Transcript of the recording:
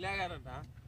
ఇల్లాగారంట.